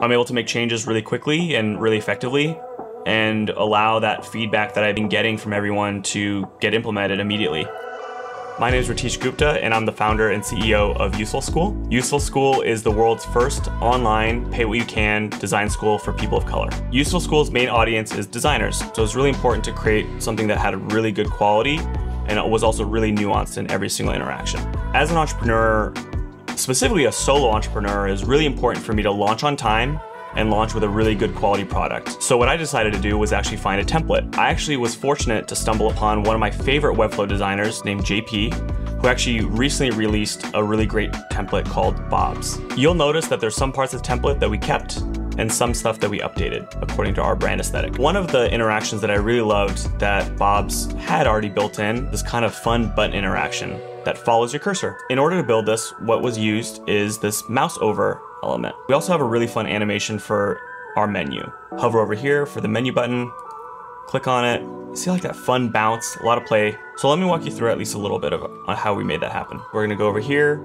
I'm able to make changes really quickly and really effectively and allow that feedback that I've been getting from everyone to get implemented immediately. My name is Ritesh Gupta, and I'm the founder and CEO of Useful School. Useful School is the world's first online pay what you can design school for people of color. Useful School's main audience is designers, so it's really important to create something that had really good quality and was also really nuanced in every single interaction. As an entrepreneur, specifically a solo entrepreneur, is really important for me to launch on time and launch with a really good quality product. So what I decided to do was actually find a template. I actually was fortunate to stumble upon one of my favorite Webflow designers named JP, who actually recently released a really great template called Bob's. You'll notice that there's some parts of the template that we kept and some stuff that we updated according to our brand aesthetic. One of the interactions that I really loved that Bob's had already built in, this kind of fun button interaction that follows your cursor. In order to build this, what was used is this mouse over element. We also have a really fun animation for our menu. Hover over here for the menu button, click on it, see like that fun bounce, a lot of play. So let me walk you through at least a little bit of how we made that happen. We're gonna go over here,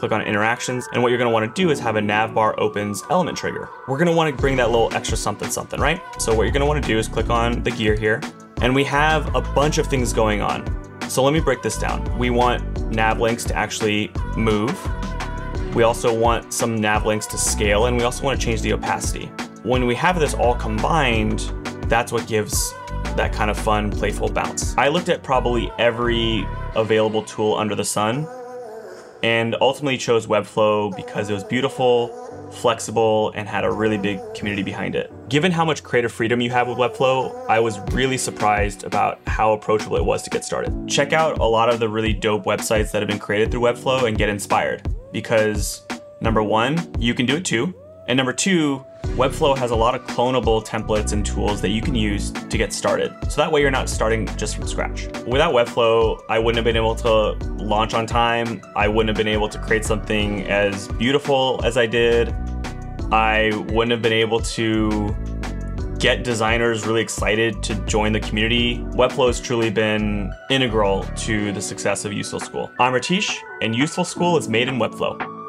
click on interactions, and what you're gonna wanna do is have a nav bar opens element trigger. We're gonna wanna bring that little extra something something, right? So what you're gonna wanna do is click on the gear here, and we have a bunch of things going on. So let me break this down. We want nav links to actually move, we also want some nav links to scale and we also want to change the opacity. When we have this all combined, that's what gives that kind of fun, playful bounce. I looked at probably every available tool under the sun and ultimately chose Webflow because it was beautiful, flexible, and had a really big community behind it. Given how much creative freedom you have with Webflow, I was really surprised about how approachable it was to get started. Check out a lot of the really dope websites that have been created through Webflow and get inspired because number one, you can do it too. And number two, Webflow has a lot of clonable templates and tools that you can use to get started. So that way you're not starting just from scratch. Without Webflow, I wouldn't have been able to launch on time. I wouldn't have been able to create something as beautiful as I did. I wouldn't have been able to get designers really excited to join the community. Webflow has truly been integral to the success of Useful School. I'm Ritesh, and Useful School is made in Webflow.